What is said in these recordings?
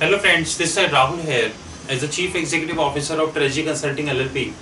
Hello friends, this is Rahul here as the Chief Executive Officer of Treasury Consulting LLP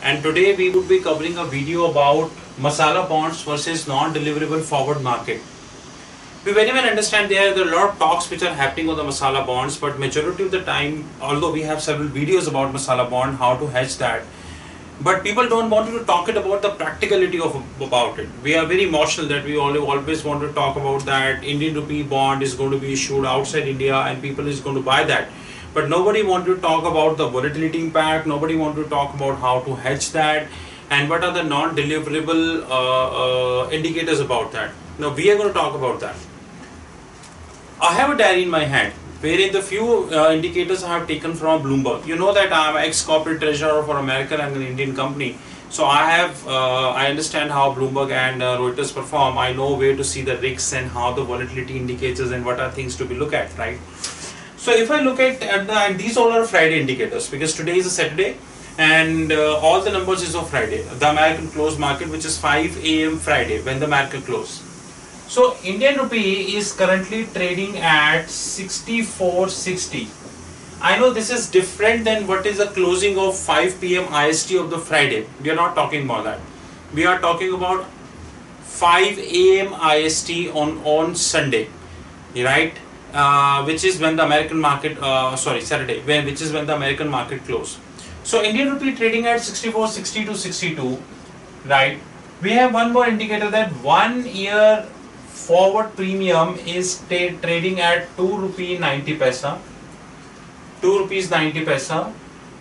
and today we would be covering a video about masala bonds versus non-deliverable forward market. We very well understand there, there are a lot of talks which are happening on the masala bonds but majority of the time although we have several videos about masala bond, how to hedge that but people don't want to talk it about the practicality of about it. We are very emotional that we always want to talk about that indian rupee bond is going to be issued outside india and people is going to buy that. But nobody want to talk about the volatility impact. Nobody want to talk about how to hedge that. And what are the non-deliverable uh, uh, indicators about that? Now we are going to talk about that. I have a diary in my hand wherein the few uh, indicators I have taken from Bloomberg. You know that I am ex-corporate treasurer for American and an Indian company. So I have, uh, I understand how Bloomberg and uh, Reuters perform. I know where to see the risks and how the volatility indicators and what are things to be looked at, right? So if I look at, at the, and these all are Friday indicators because today is a Saturday and uh, all the numbers is of Friday. The American close market which is 5 a.m. Friday when the market close. So Indian rupee is currently trading at 64.60. I know this is different than what is the closing of 5 p.m. IST of the Friday. We are not talking about that. We are talking about 5 a.m. IST on on Sunday, right? Uh, which is when the American market, uh, sorry, Saturday, when which is when the American market close. So Indian rupee trading at 64.60 to 62, right? We have one more indicator that one year forward premium is trading at 2 rupee 90 paisa 2 rupees 90 paisa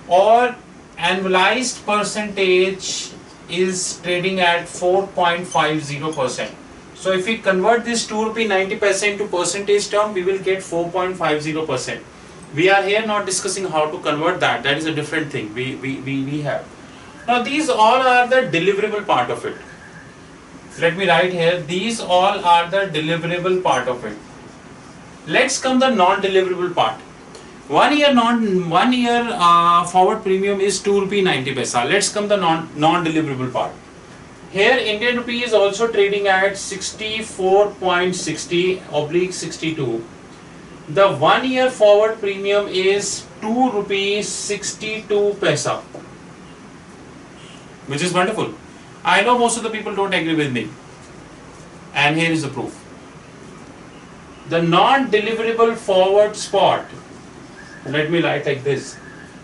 or annualized percentage is trading at 4.50 percent. So if we convert this 2 rupee 90 paisa into percentage term we will get 4.50 percent. We are here not discussing how to convert that. That is a different thing. We we, we, we have. Now these all are the deliverable part of it let me write here these all are the deliverable part of it. Let's come the non-deliverable part. One year non one year uh, forward premium is 2 rupee 90 paisa. Let's come the non non-deliverable part. Here indian rupee is also trading at 64.60 oblique 62 the one year forward premium is 2 rupees 62 paisa which is wonderful I know most of the people don't agree with me. And here is the proof. The non-deliverable forward spot, let me write like this.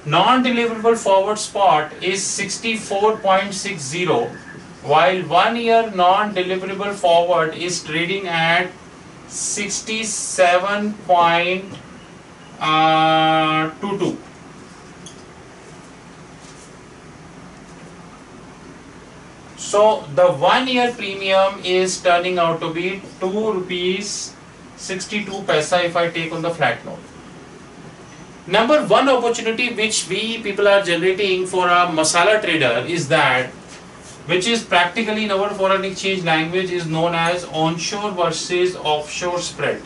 Non-deliverable forward spot is 64.60 while one year non-deliverable forward is trading at 67.22. So the one year premium is turning out to be 2 rupees 62 paisa if I take on the flat note. Number one opportunity which we people are generating for a masala trader is that which is practically in our foreign exchange language is known as onshore versus offshore spread.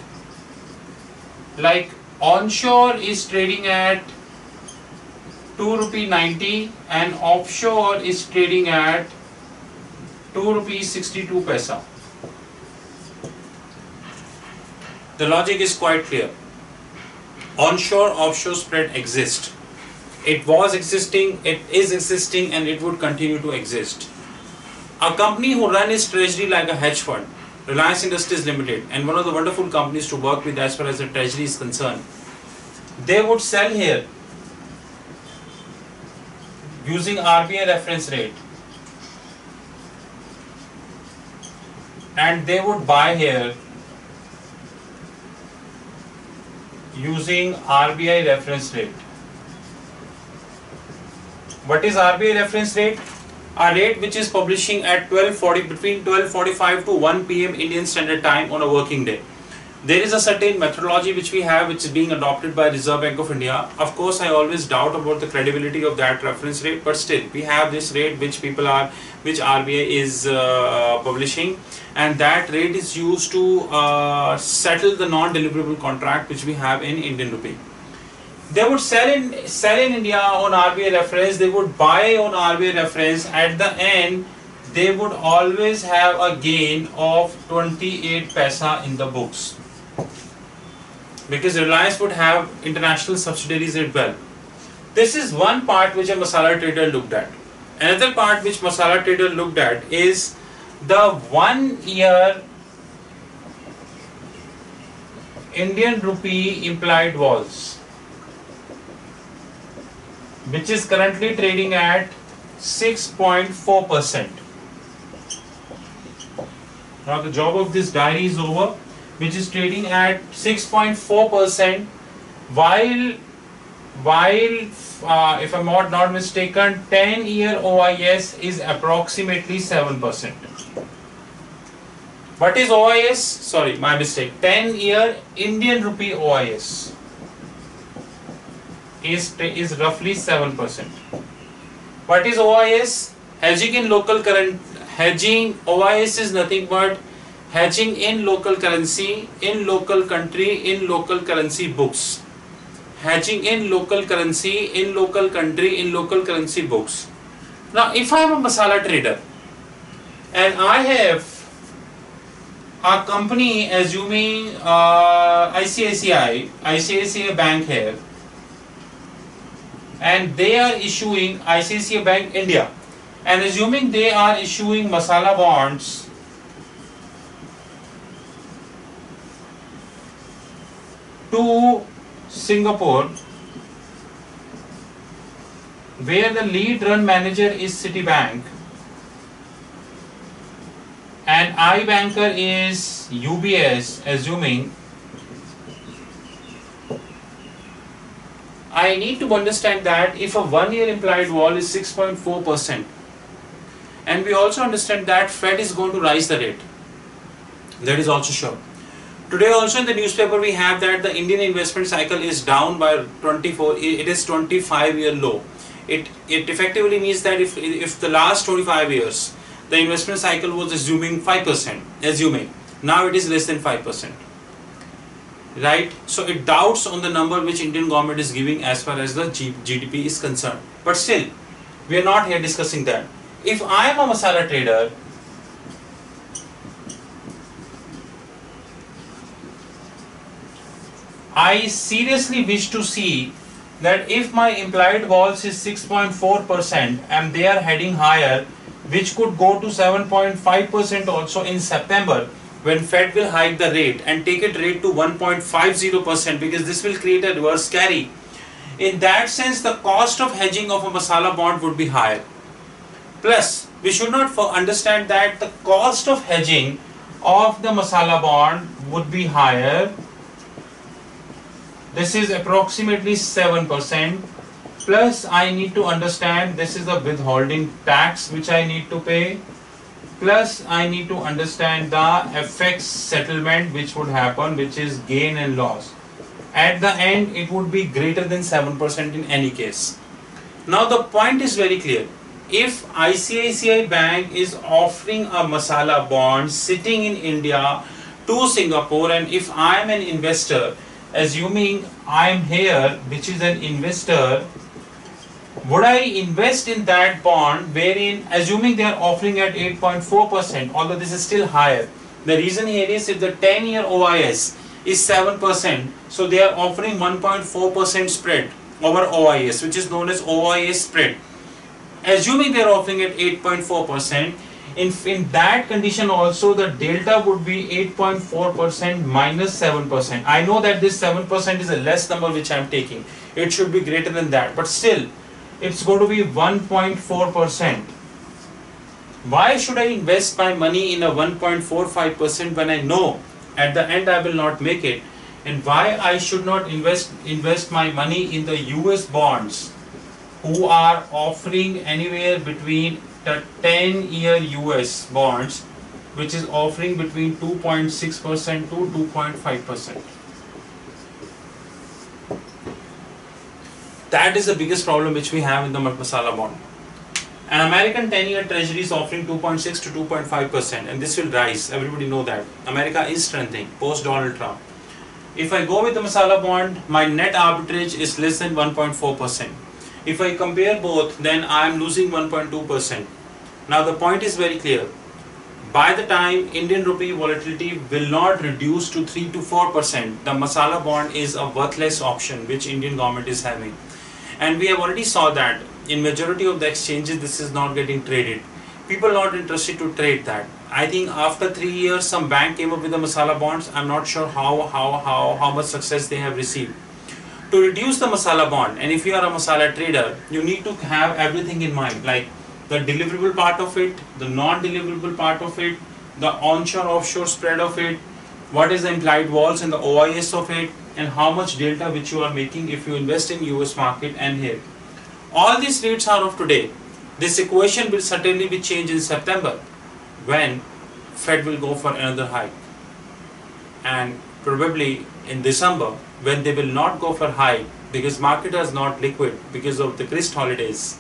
Like onshore is trading at 2 rupee 90 and offshore is trading at 2 rupees 62 paisa. The logic is quite clear. Onshore offshore spread exists. It was existing, it is existing and it would continue to exist. A company who runs its treasury like a hedge fund, Reliance Industries Limited, and one of the wonderful companies to work with as far as the treasury is concerned, they would sell here using RBI reference rate and they would buy here using RBI reference rate. What is RBI reference rate? A rate which is publishing at 12:40 between 12:45 to 1 p.m. Indian Standard Time on a working day there is a certain methodology which we have which is being adopted by Reserve Bank of India. Of course, I always doubt about the credibility of that reference rate, but still we have this rate which people are, which RBI is uh, publishing and that rate is used to uh, settle the non-deliverable contract which we have in Indian rupee. They would sell in, sell in India on RBI reference, they would buy on RBI reference, at the end they would always have a gain of 28 paisa in the books because Reliance would have international subsidiaries as well. This is one part which a masala trader looked at. Another part which masala trader looked at is the one year Indian rupee implied vols which is currently trading at 6.4%. Now the job of this diary is over which is trading at 6.4% while while uh, if I'm not, not mistaken 10 year OIS is approximately 7%. What is OIS? Sorry, my mistake. 10 year Indian rupee OIS is, is roughly 7%. What is OIS? Hedging in local current hedging OIS is nothing but hedging in local currency in local country in local currency books. Hedging in local currency in local country in local currency books. Now if i am a masala trader and i have a company assuming uh, ICICI ICICI bank here and they are issuing ICICI bank India. And assuming they are issuing masala bonds to Singapore where the lead run manager is Citibank. And iBanker is UBS assuming. I need to understand that if a one year implied vol is 6.4% and we also understand that Fed is going to rise the rate. That is also sure Today also in the newspaper we have that the Indian investment cycle is down by 24, it is 25 year low. It, it effectively means that if, if the last 25 years the investment cycle was assuming 5%, assuming, now it is less than 5%. Right? So it doubts on the number which Indian government is giving as far as the GDP is concerned. But still, we are not here discussing that. If I am a masala trader, I seriously wish to see that if my implied vols is 6.4% and they are heading higher, which could go to 7.5% also in September when Fed will hike the rate and take it rate to 1.50% because this will create a reverse carry. In that sense, the cost of hedging of a masala bond would be higher. Plus, we should not understand that the cost of hedging of the masala bond would be higher this is approximately 7% plus I need to understand this is the withholding tax which I need to pay plus I need to understand the FX settlement which would happen which is gain and loss. At the end it would be greater than 7% in any case. Now the point is very clear. If ICICI Bank is offering a masala bond sitting in India to Singapore and if I am an investor assuming I am here, which is an investor, would I invest in that bond wherein, assuming they are offering at 8.4%, although this is still higher. The reason here is if the 10 year OIS is 7%, so they are offering 1.4% spread over OIS, which is known as OIS spread. Assuming they are offering at 8.4%, in, in that condition also the delta would be 8.4% minus 7%. I know that this 7% is a less number which I am taking. It should be greater than that. But still, it's going to be 1.4%. Why should I invest my money in a 1.45% when I know at the end I will not make it? And why I should not invest invest my money in the US bonds who are offering anywhere between the 10 year US bonds which is offering between 2.6% to 2.5%. That is the biggest problem which we have in the masala bond. An American 10 year treasury is offering 2.6 to 2.5% and this will rise. Everybody know that. America is strengthening post Donald Trump. If I go with the masala bond, my net arbitrage is less than 1.4%. If I compare both, then I am losing 1.2%. Now the point is very clear. by the time Indian rupee volatility will not reduce to 3 to 4%, the masala bond is a worthless option which Indian government is having. And we have already saw that in majority of the exchanges this is not getting traded. People are not interested to trade that. I think after three years some bank came up with the masala bonds. I'm not sure how, how, how, how much success they have received. To reduce the masala bond and if you are a masala trader, you need to have everything in mind like the deliverable part of it, the non-deliverable part of it, the onshore offshore spread of it, what is the implied vols and the OIS of it, and how much delta which you are making if you invest in US market and here. All these rates are of today. This equation will certainly be changed in September when Fed will go for another hike. And probably in December when they will not go for hike because market is not liquid because of the Christ holidays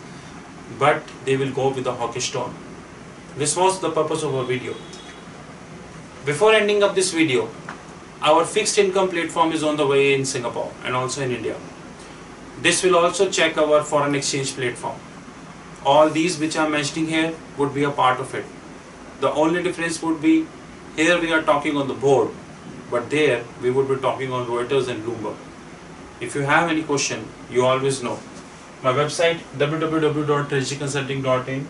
but they will go with the hawkish tone. This was the purpose of our video. Before ending up this video, our fixed income platform is on the way in Singapore and also in India. This will also check our foreign exchange platform. All these which I am mentioning here would be a part of it. The only difference would be here we are talking on the board, but there we would be talking on Reuters and Bloomberg. If you have any question, you always know my website www.treasuryconsulting.in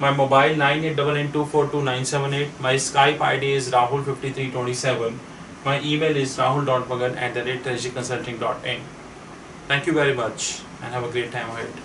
my mobile 9899242978 my skype id is rahul5327 my email is rahul.magan at the rate thank you very much and have a great time ahead